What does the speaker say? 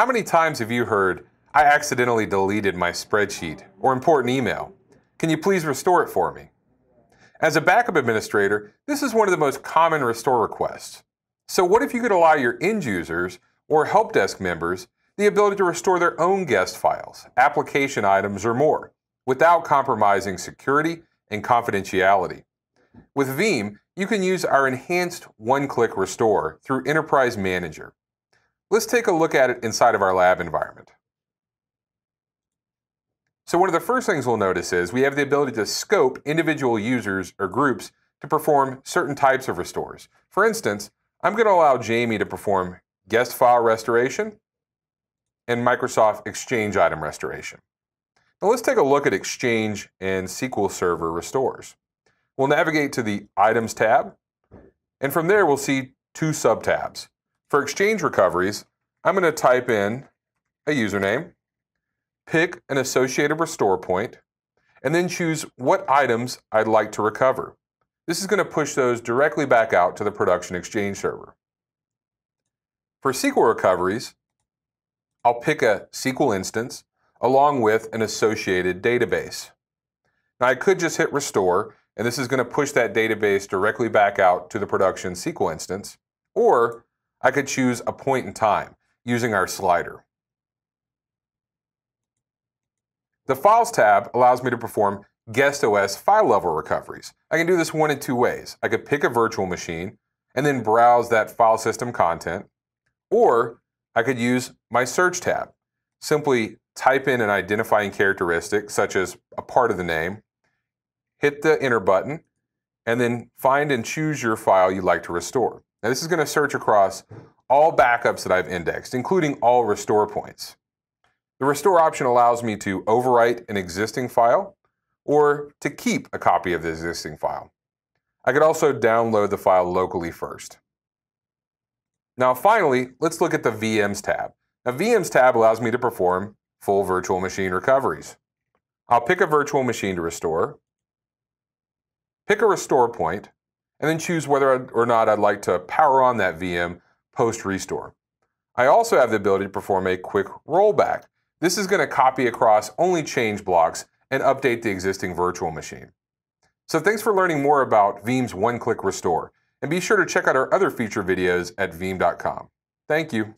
How many times have you heard, I accidentally deleted my spreadsheet or important email? Can you please restore it for me? As a backup administrator, this is one of the most common restore requests. So what if you could allow your end users or help desk members the ability to restore their own guest files, application items, or more without compromising security and confidentiality? With Veeam, you can use our enhanced one-click restore through Enterprise Manager. Let's take a look at it inside of our lab environment. So one of the first things we'll notice is we have the ability to scope individual users or groups to perform certain types of restores. For instance, I'm going to allow Jamie to perform guest file restoration and Microsoft Exchange item restoration. Now let's take a look at Exchange and SQL Server restores. We'll navigate to the Items tab, and from there we'll see two sub-tabs. For Exchange recoveries, I'm going to type in a username, pick an associated restore point, and then choose what items I'd like to recover. This is going to push those directly back out to the production Exchange server. For SQL recoveries, I'll pick a SQL instance along with an associated database. Now I could just hit restore and this is going to push that database directly back out to the production SQL instance, or I could choose a point in time using our slider. The Files tab allows me to perform guest OS file level recoveries. I can do this one in two ways. I could pick a virtual machine and then browse that file system content, or I could use my search tab. Simply type in an identifying characteristic, such as a part of the name, hit the enter button, and then find and choose your file you'd like to restore. Now this is going to search across all backups that I've indexed, including all restore points. The restore option allows me to overwrite an existing file or to keep a copy of the existing file. I could also download the file locally first. Now finally, let's look at the VMs tab. Now VMs tab allows me to perform full virtual machine recoveries. I'll pick a virtual machine to restore, pick a restore point, and then choose whether or not I'd like to power on that VM post restore. I also have the ability to perform a quick rollback. This is going to copy across only change blocks and update the existing virtual machine. So thanks for learning more about Veeam's one-click restore. And be sure to check out our other feature videos at veeam.com. Thank you.